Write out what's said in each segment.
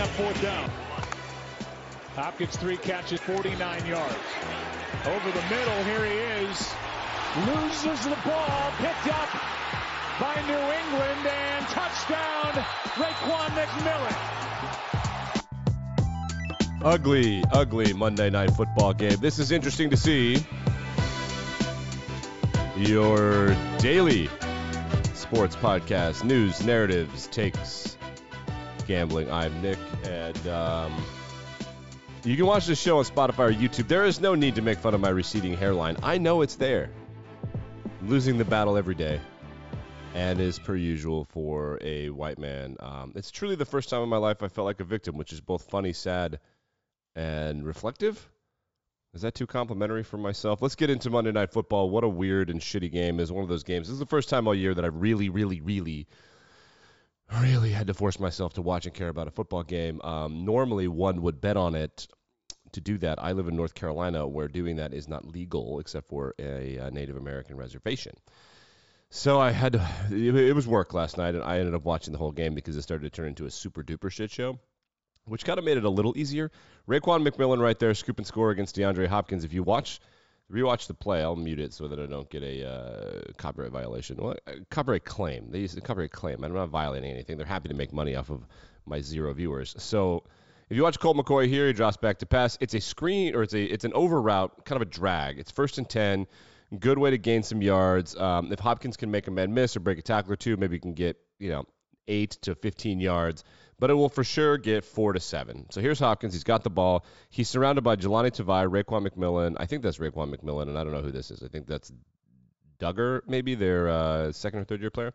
up fourth down. Hopkins three catches, 49 yards. Over the middle, here he is. Loses the ball, picked up by New England, and touchdown, Raekwon McMillan. Ugly, ugly Monday night football game. This is interesting to see. Your daily sports podcast, news, narratives, takes, gambling. I'm Nick, and um, you can watch this show on Spotify or YouTube. There is no need to make fun of my receding hairline. I know it's there. I'm losing the battle every day, and as per usual for a white man, um, it's truly the first time in my life I felt like a victim, which is both funny, sad, and reflective. Is that too complimentary for myself? Let's get into Monday Night Football. What a weird and shitty game is one of those games. This is the first time all year that I've really, really, really, really had to force myself to watch and care about a football game. Um, normally, one would bet on it to do that. I live in North Carolina, where doing that is not legal except for a, a Native American reservation. So I had to, it, it was work last night, and I ended up watching the whole game because it started to turn into a super duper shit show which kind of made it a little easier. Raekwon McMillan right there, scoop and score against DeAndre Hopkins. If you watch, rewatch the play, I'll mute it so that I don't get a uh, copyright violation. Well, copyright claim. They use the copyright claim. I'm not violating anything. They're happy to make money off of my zero viewers. So if you watch Colt McCoy here, he drops back to pass. It's a screen or it's a it's an over route, kind of a drag. It's first and ten. Good way to gain some yards. Um, if Hopkins can make a man miss or break a tackle or two, maybe he can get you know eight to 15 yards but it will for sure get four to seven. So here's Hopkins. He's got the ball. He's surrounded by Jahlani Tavai, Raekwon McMillan. I think that's Raekwon McMillan, and I don't know who this is. I think that's Dugger, maybe their uh, second or third year player.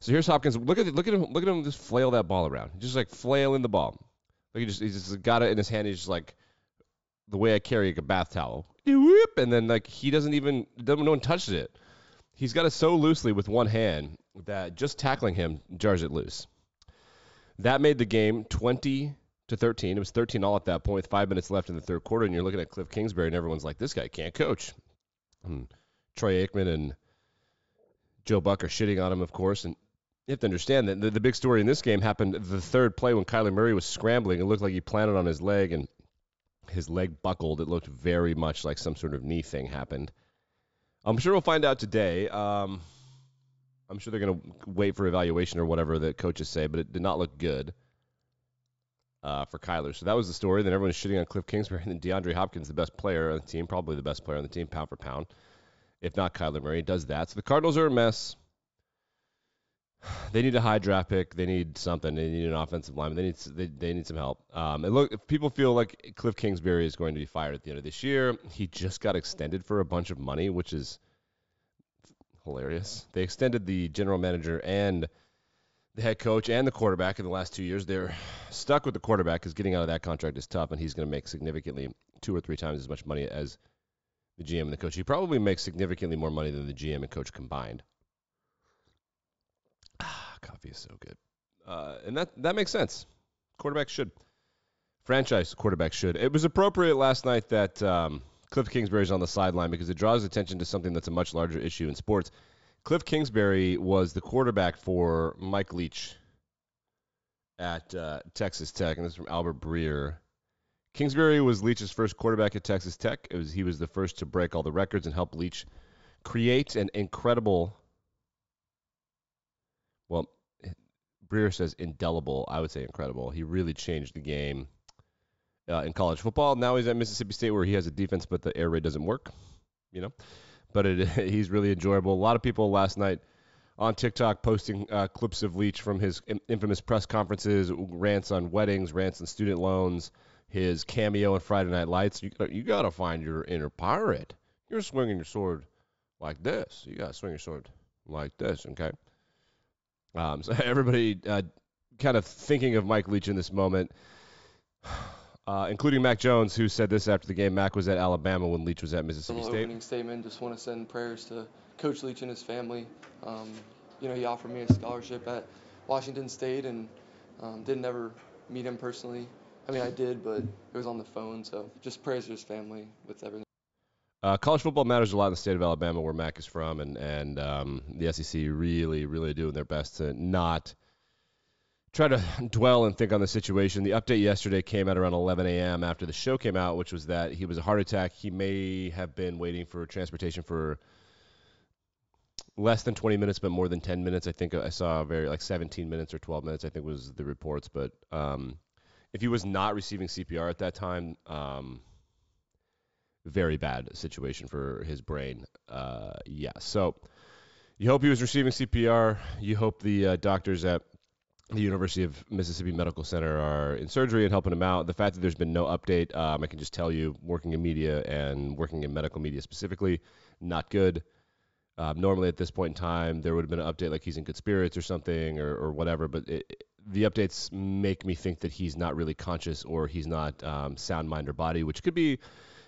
So here's Hopkins. Look at look at him. Look at him just flail that ball around. Just like flailing the ball. Like he just he's just got it in his hand. He's just like the way I carry like a bath towel. And then like he doesn't even no one touches it. He's got it so loosely with one hand that just tackling him jars it loose. That made the game 20 to 13. It was 13 all at that point with five minutes left in the third quarter, and you're looking at Kliff Kingsbury, and everyone's like, this guy can't coach. And. Troy Aikman and Joe Buck are shitting on him, of course, and you have to understand that the, the big story in this game happened the third play when Kyler Murray was scrambling. It looked like he planted on his leg, and his leg buckled. It looked very much like some sort of knee thing happened. I'm sure we'll find out today. Um, I'm sure they're going to wait for evaluation or whatever the coaches say, but it did not look good uh, for Kyler. So that was the story. Then everyone's shitting on Kliff Kingsbury and DeAndre Hopkins, the best player on the team, probably the best player on the team, pound for pound, if not Kyler Murray, does that. So the Cardinals are a mess. They need a high draft pick. They need something. They need an offensive lineman. They need they, they need some help. Um, and look, if people feel like Kliff Kingsbury is going to be fired at the end of this year, he just got extended for a bunch of money, which is – hilarious. They extended the general manager and the head coach and the quarterback in the last two years. They're stuck with the quarterback because getting out of that contract is tough, and he's going to make significantly two or three times as much money as the GM and the coach. He probably makes significantly more money than the GM and coach combined. Ah, coffee is so good, uh, and that that makes sense. Quarterback should franchise quarterback should. It was appropriate last night that. Um, Kliff Kingsbury's on the sideline because it draws attention to something that's a much larger issue in sports. Kliff Kingsbury was the quarterback for Mike Leach at uh, Texas Tech, and this is from Albert Breer. Kingsbury was Leach's first quarterback at Texas Tech. It was he was the first to break all the records and help Leach create an incredible. Well, Breer says indelible. I would say incredible. He really changed the game uh, in college football. Now he's at Mississippi State where he has a defense, but the air raid doesn't work. You know, but it, he's really enjoyable. A lot of people last night on TikTok posting uh, clips of Leach from his infamous press conferences, rants on weddings, rants on student loans, his cameo in Friday Night Lights. You you gotta find your inner pirate. You're swinging your sword like this. You gotta swing your sword like this. Okay. Um, so everybody uh, kind of thinking of Mike Leach in this moment uh, including Mac Jones, who said this after the game. Mac was at Alabama when Leach was at Mississippi State. Opening statement. Just want to send prayers to Coach Leach and his family. Um, you know, he offered me a scholarship at Washington State, and um, didn't ever meet him personally. I mean, I did, but it was on the phone. So just prayers to his family with everything. Uh, college football matters a lot in the state of Alabama, where Mac is from, and and um, the SEC really, really doing their best to not try to dwell and think on the situation. The update yesterday came at around 11 a.m. after the show came out, which was that he was a heart attack. He may have been waiting for transportation for less than 20 minutes, but more than 10 minutes. I think I saw very like 17 minutes or 12 minutes. I think was the reports. But um, if he was not receiving CPR at that time, um, very bad situation for his brain. Uh, yeah. So you hope he was receiving CPR. You hope the uh, doctors at the University of Mississippi Medical Center are in surgery and helping him out. The fact that there's been no update, um, I can just tell you, working in media and working in medical media specifically, not good. Um, normally at this point in time, there would have been an update like he's in good spirits or something or, or whatever, but it, the updates make me think that he's not really conscious or he's not um, sound mind or body, which could be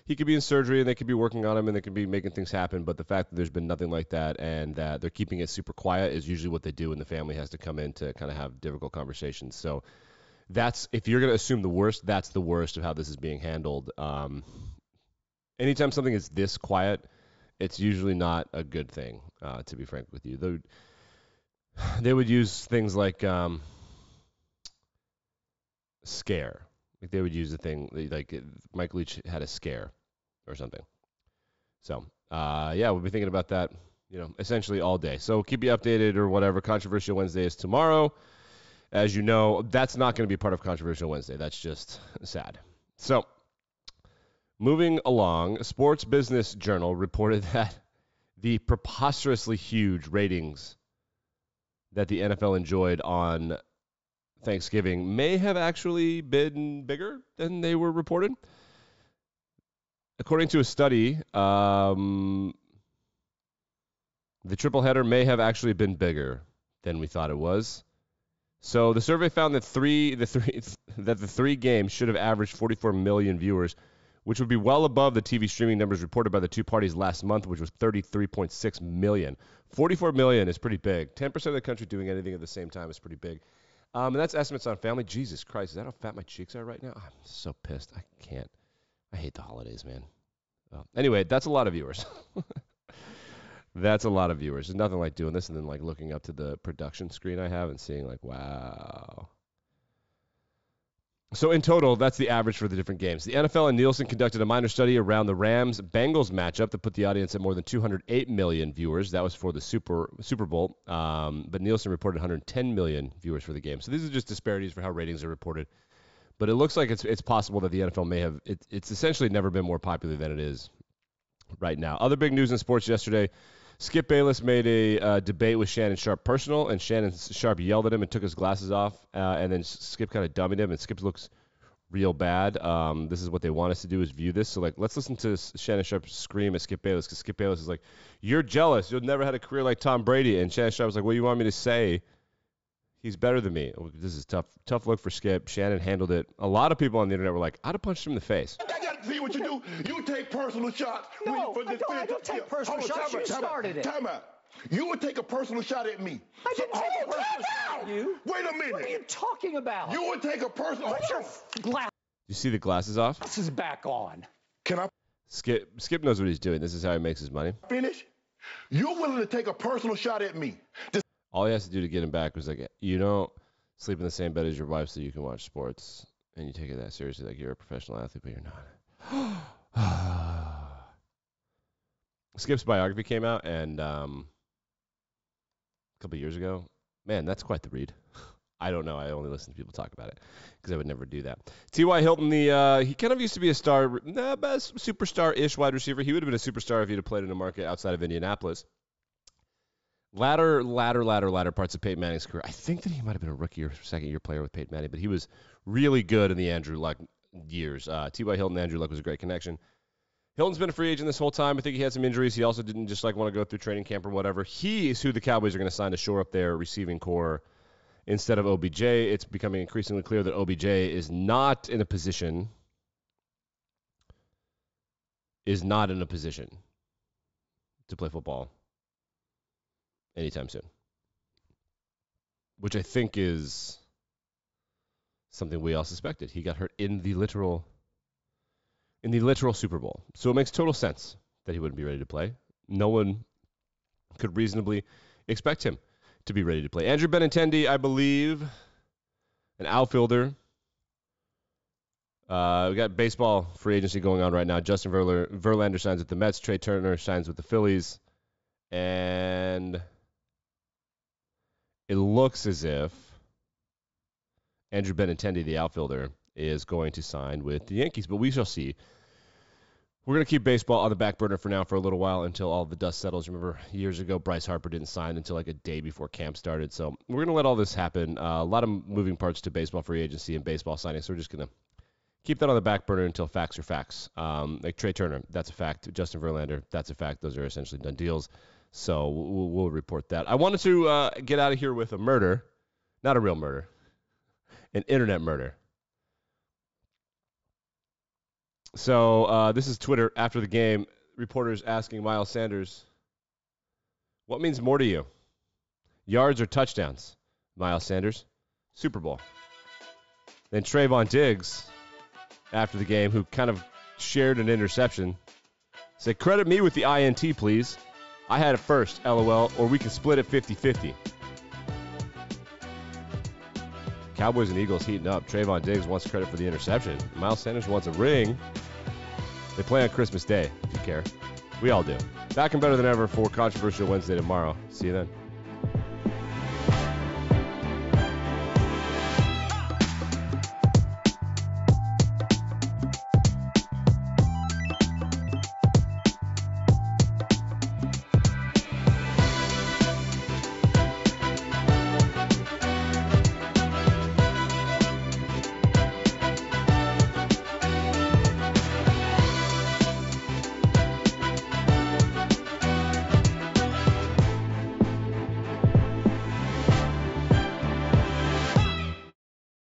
he could be in surgery and they could be working on him and they could be making things happen. But the fact that there's been nothing like that and that they're keeping it super quiet is usually what they do when the family has to come in to kind of have difficult conversations. So that's if you're going to assume the worst, that's the worst of how this is being handled. Um, anytime something is this quiet, it's usually not a good thing. Uh, to be frank with you, they they would use things like um, scare. Like they would use the thing like Mike Leach had a scare or something. So, uh, yeah, we'll be thinking about that, you know, essentially all day. So keep you updated or whatever. Controversial Wednesday is tomorrow. As you know, that's not going to be part of Controversial Wednesday. That's just sad. So, moving along, Sports Business Journal reported that the preposterously huge ratings that the NFL enjoyed on Thanksgiving may have actually been bigger than they were reported according to a study, um, the triple header may have actually been bigger than we thought it was. So the survey found that three the three that the three games should have averaged 44 million viewers, which would be well above the TV streaming numbers reported by the two parties last month, which was 33.6 million. 44 million is pretty big. 10% of the country doing anything at the same time is pretty big. Um, and that's estimates on family. Jesus Christ, is that how fat my cheeks are right now? I'm so pissed. I can't. I hate the holidays, man. Well, anyway, that's a lot of viewers. that's a lot of viewers. There's nothing like doing this and then like looking up to the production screen I have and seeing like, wow. So in total, that's the average for the different games. The NFL and Nielsen conducted a minor study around the Rams Bengals matchup that put the audience at more than 208 million viewers. That was for the Super Super Bowl, um, but Nielsen reported 110 million viewers for the game. So these are just disparities for how ratings are reported but it looks like it's it's possible that the NFL may have it, it's essentially never been more popular than it is right now. Other big news in sports yesterday. Skip Bayless made a uh, debate with Shannon Sharpe personal, and Shannon Sharpe yelled at him and took his glasses off, uh, and then Skip kind of dummied him, and Skip looks real bad. Um, this is what they want us to do is view this. So like, let's listen to Shannon Sharpe scream at Skip Bayless because Skip Bayless is like, "You're jealous. You've never had a career like Tom Brady." And Shannon Sharpe was like, "What do you want me to say?" He's better than me. Oh, this is tough. Tough look for Skip. Shannon handled it. A lot of people on the internet were like, "I'd have punched him in the face." I got to see what you do. You take personal shots. No, I don't, I don't take personal shots. Time you out, started time it. Time out. You would take a personal shot at me. I didn't so, take oh, a personal shot at you. Wait a minute. What are you talking about? You would take a personal. Put your glasses You see the glasses off? This is back on. Can I Skip Skip knows what he's doing. This is how he makes his money. finish? You're willing to take a personal shot at me. This All he has to do to get him back was like, you don't sleep in the same bed as your wife so you can watch sports, and you take it that seriously, like you're a professional athlete, but you're not. Skip's biography came out, and um, a couple years ago. Man, that's quite the read. I don't know. I only listen to people talk about it because I would never do that. T.Y. Hilton, the uh, he kind of used to be a star, nah, best superstar-ish wide receiver. He would have been a superstar if he'd have played in a market outside of Indianapolis. Latter, latter, latter, latter parts of Peyton Manning's career. I think that he might have been a rookie or second year player with Peyton Manning, but he was really good in the Andrew Luck years. Uh, T.Y. Hilton, Andrew Luck was a great connection. Hilton's been a free agent this whole time. I think he had some injuries. He also didn't just like want to go through training camp or whatever. He is who the Cowboys are going to sign to shore up their receiving corps instead of OBJ. It's becoming increasingly clear that OBJ is not in a position is not in a position to play football anytime soon. Which I think is something we all suspected. He got hurt in the literal in the literal Super Bowl. So it makes total sense that he wouldn't be ready to play. No one could reasonably expect him to be ready to play. Andrew Benintendi, I believe, an outfielder. Uh, we got baseball free agency going on right now. Justin Verler, Verlander signs with the Mets. Trey Turner signs with the Phillies, and it looks as if Andrew Benintendi, the outfielder, is going to sign with the Yankees, but we shall see. We're going to keep baseball on the back burner for now for a little while until all the dust settles. Remember, years ago, Bryce Harper didn't sign until like a day before camp started. So we're going to let all this happen. Uh, a lot of moving parts to baseball free agency and baseball signing. So we're just going to keep that on the back burner until facts are facts. Um, like Trey Turner, that's a fact. Justin Verlander, that's a fact. Those are essentially done deals. So we'll, we'll report that. I wanted to uh, get out of here with a murder, not a real murder, an internet murder. So uh, this is Twitter after the game. Reporters asking Miles Sanders, "What means more to you, yards or touchdowns?" Miles Sanders, Super Bowl. Then Trevon Diggs, after the game, who kind of shared an interception, said, "Credit me with the INT, please. I had it first, LOL, or we can split it 50-50." Cowboys and Eagles heating up. Trevon Diggs wants credit for the interception. Miles Sanders wants a ring. They play on Christmas Day, if you care. We all do. Back and better than ever for Controversial Wednesday tomorrow. See you then.